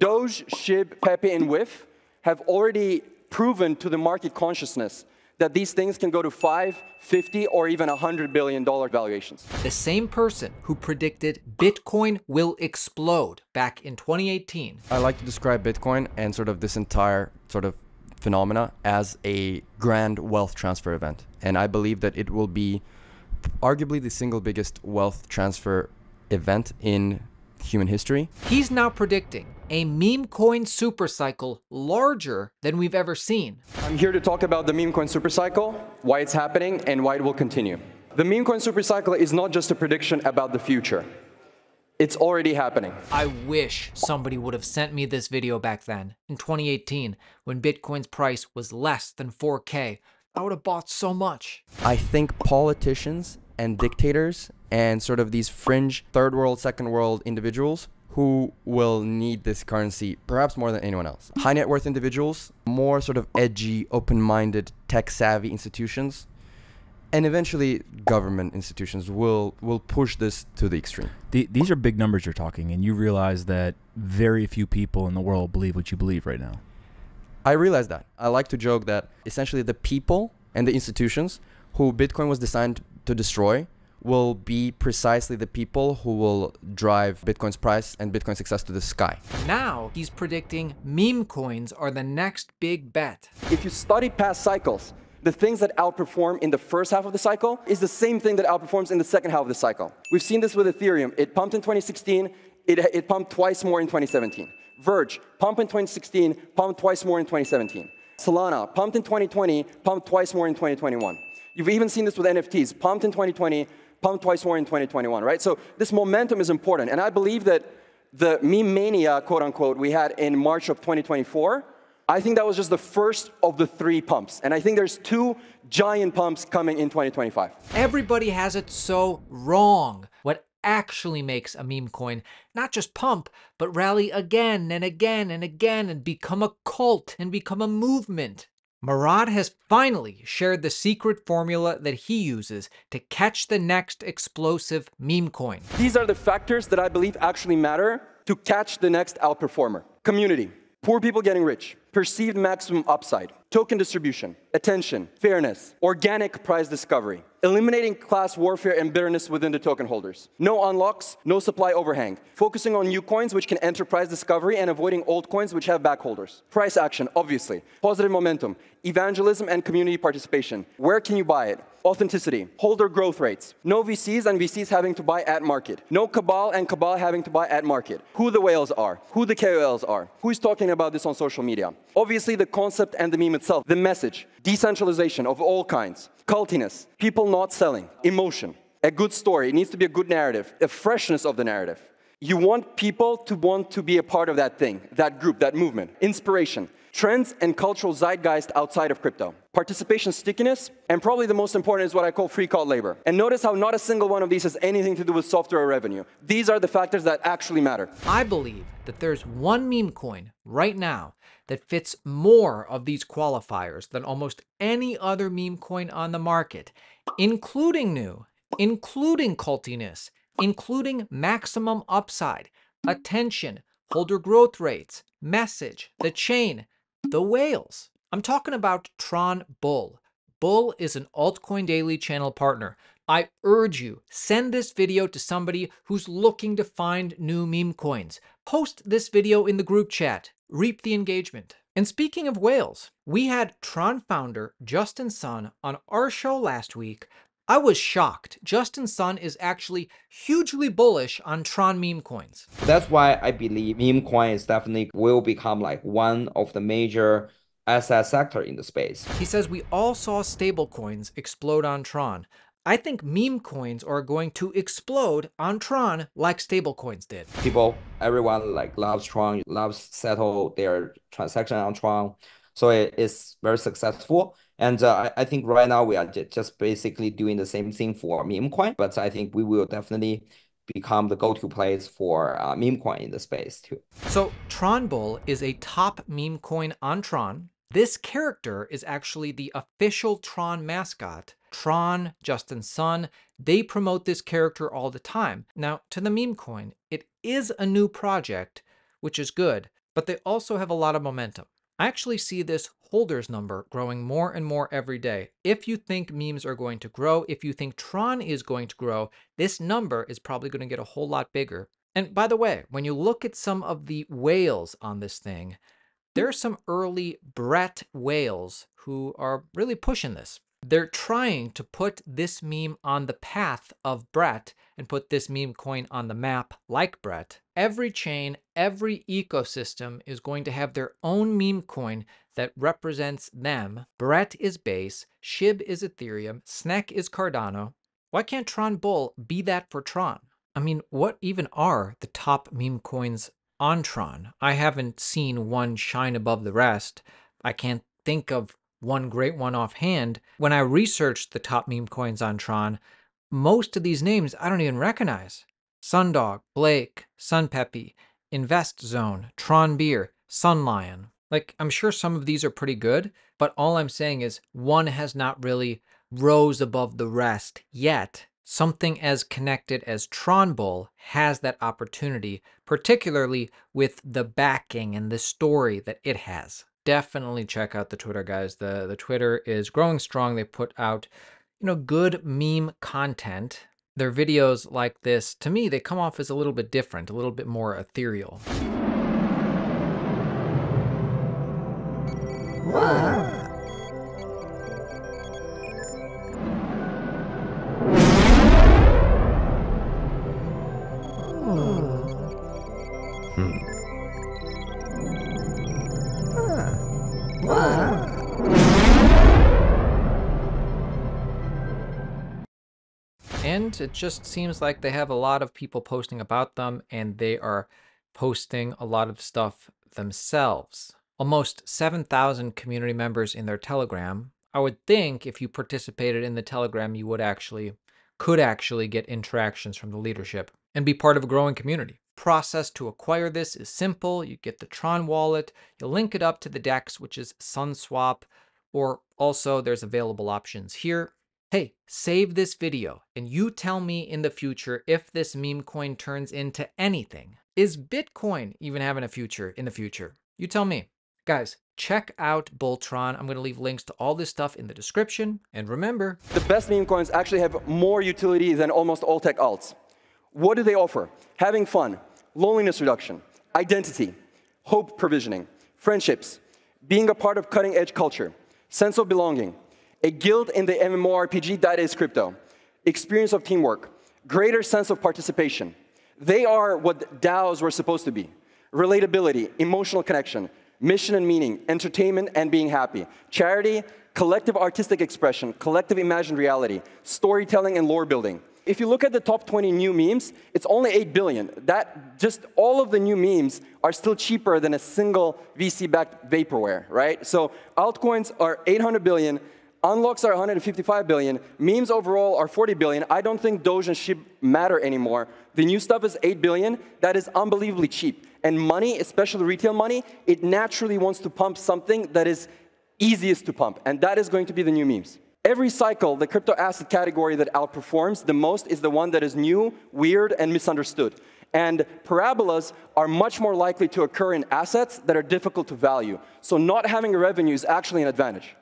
Doge, SHIB, Pepe, and WIF have already proven to the market consciousness that these things can go to 5, 50, or even 100 billion dollar valuations. The same person who predicted Bitcoin will explode back in 2018. I like to describe Bitcoin and sort of this entire sort of phenomena as a grand wealth transfer event. And I believe that it will be arguably the single biggest wealth transfer event in human history. He's now predicting a meme coin supercycle larger than we've ever seen. I'm here to talk about the meme coin supercycle, why it's happening, and why it will continue. The meme coin supercycle is not just a prediction about the future. It's already happening. I wish somebody would have sent me this video back then, in 2018, when Bitcoin's price was less than 4K. I would have bought so much. I think politicians and dictators and sort of these fringe third world, second world individuals who will need this currency perhaps more than anyone else. High net worth individuals, more sort of edgy, open minded, tech savvy institutions, and eventually government institutions will will push this to the extreme. The, these are big numbers you're talking, and you realize that very few people in the world believe what you believe right now. I realize that. I like to joke that essentially the people and the institutions who Bitcoin was designed to destroy will be precisely the people who will drive Bitcoin's price and Bitcoin success to the sky. Now he's predicting meme coins are the next big bet. If you study past cycles, the things that outperform in the first half of the cycle is the same thing that outperforms in the second half of the cycle. We've seen this with Ethereum. It pumped in 2016, it, it pumped twice more in 2017. Verge, pump in 2016, pumped twice more in 2017. Solana, pumped in 2020, pumped twice more in 2021. You've even seen this with NFTs, pumped in 2020, pumped twice more in 2021, right? So this momentum is important. And I believe that the meme mania, quote unquote, we had in March of 2024, I think that was just the first of the three pumps. And I think there's two giant pumps coming in 2025. Everybody has it so wrong. What actually makes a meme coin not just pump, but rally again and again and again and become a cult and become a movement. Murad has finally shared the secret formula that he uses to catch the next explosive meme coin. These are the factors that I believe actually matter to catch the next outperformer. Community, poor people getting rich, perceived maximum upside, token distribution, attention, fairness, organic price discovery, eliminating class warfare and bitterness within the token holders, no unlocks, no supply overhang, focusing on new coins which can enter price discovery and avoiding old coins which have bagholders. Price action, obviously, positive momentum, evangelism and community participation. Where can you buy it? Authenticity, holder growth rates, no VCs and VCs having to buy at market, no cabal and cabal having to buy at market, who the whales are, who the KOLs are, who's talking about this on social media. Obviously, the concept and the meme itself, the message, decentralization of all kinds, cultiness, people not selling, emotion, a good story. It needs to be a good narrative, a freshness of the narrative. You want people to want to be a part of that thing, that group, that movement, inspiration, trends and cultural zeitgeist outside of crypto, participation stickiness, and probably the most important is what I call free cult labor. And notice how not a single one of these has anything to do with software or revenue. These are the factors that actually matter. I believe that there's one meme coin right now that fits more of these qualifiers than almost any other meme coin on the market, including new, including cultiness, including maximum upside, attention, holder growth rates, message, the chain, the whales. I'm talking about Tron Bull. Bull is an altcoin daily channel partner. I urge you, send this video to somebody who's looking to find new meme coins. Post this video in the group chat. Reap the engagement. And speaking of whales, we had Tron founder Justin Sun on our show last week. I was shocked. Justin Sun is actually hugely bullish on Tron meme coins. That's why I believe meme coins definitely will become like one of the major asset sector in the space. He says we all saw stablecoins explode on Tron. I think meme coins are going to explode on Tron like stablecoins did. People, everyone like loves Tron, loves settle their transaction on Tron. So it is very successful. And uh, I think right now we are just basically doing the same thing for meme coin, but I think we will definitely become the go-to place for uh, meme coin in the space too. So Tron Bull is a top meme coin on Tron. This character is actually the official Tron mascot. Tron, Justin Sun, they promote this character all the time. Now, to the meme coin, it is a new project, which is good, but they also have a lot of momentum. I actually see this holders number growing more and more every day. If you think memes are going to grow, if you think Tron is going to grow, this number is probably going to get a whole lot bigger. And by the way, when you look at some of the whales on this thing, there are some early Brett whales who are really pushing this. They're trying to put this meme on the path of Brett and put this meme coin on the map like Brett. Every chain, every ecosystem is going to have their own meme coin that represents them. Brett is base, SHIB is Ethereum, SNEK is Cardano. Why can't Tron Bull be that for Tron? I mean, what even are the top meme coins on Tron? I haven't seen one shine above the rest. I can't think of one great one offhand. When I researched the top meme coins on Tron, most of these names I don't even recognize. Sundog, Blake, Sunpeppy, Invest Zone, Tron Beer, Sunlion. Like, I'm sure some of these are pretty good, but all I'm saying is one has not really rose above the rest yet. Something as connected as Tron Bull has that opportunity, particularly with the backing and the story that it has definitely check out the Twitter, guys. The the Twitter is growing strong. They put out, you know, good meme content. Their videos like this, to me, they come off as a little bit different, a little bit more ethereal. And it just seems like they have a lot of people posting about them and they are posting a lot of stuff themselves. Almost 7,000 community members in their Telegram. I would think if you participated in the Telegram, you would actually, could actually get interactions from the leadership and be part of a growing community. Process to acquire this is simple. You get the Tron wallet, you link it up to the DEX, which is SunSwap, or also there's available options here hey, save this video and you tell me in the future if this meme coin turns into anything. Is Bitcoin even having a future in the future? You tell me. Guys, check out Boltron. I'm going to leave links to all this stuff in the description. And remember, the best meme coins actually have more utility than almost all tech alts. What do they offer? Having fun, loneliness reduction, identity, hope provisioning, friendships, being a part of cutting edge culture, sense of belonging, a guild in the MMORPG that is crypto, experience of teamwork, greater sense of participation. They are what DAOs were supposed to be. Relatability, emotional connection, mission and meaning, entertainment and being happy, charity, collective artistic expression, collective imagined reality, storytelling and lore building. If you look at the top 20 new memes, it's only 8 billion. That just all of the new memes are still cheaper than a single VC-backed vaporware, right? So altcoins are 800 billion, Unlocks are 155 billion. Memes overall are 40 billion. I don't think Doge and SHIB matter anymore. The new stuff is 8 billion. That is unbelievably cheap. And money, especially retail money, it naturally wants to pump something that is easiest to pump. And that is going to be the new memes. Every cycle, the crypto asset category that outperforms the most is the one that is new, weird, and misunderstood. And parabolas are much more likely to occur in assets that are difficult to value. So not having a revenue is actually an advantage.